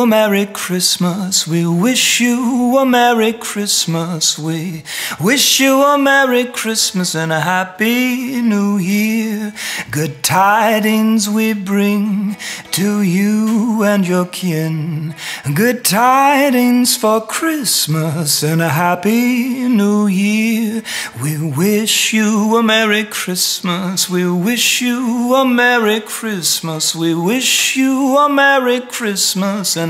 a Merry Christmas. We wish you a Merry Christmas. We wish you a Merry Christmas and a Happy New Year. Good tidings we bring to you and your kin. Good tidings for Christmas and a Happy New Year. We wish you a Merry Christmas. We wish you a Merry Christmas. We wish you a Merry Christmas and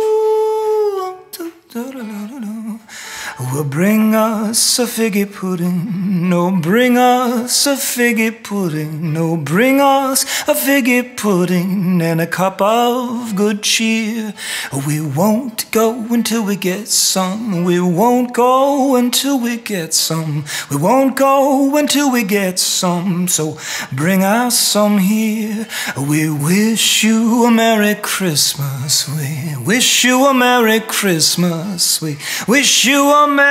Well, bring us a figgy pudding. No, bring us a figgy pudding. No, bring us a figgy pudding and a cup of good cheer. We won't go until we get some. We won't go until we get some. We won't go until we get some. So bring us some here. We wish you a Merry Christmas. We wish you a Merry Christmas. We wish you a Merry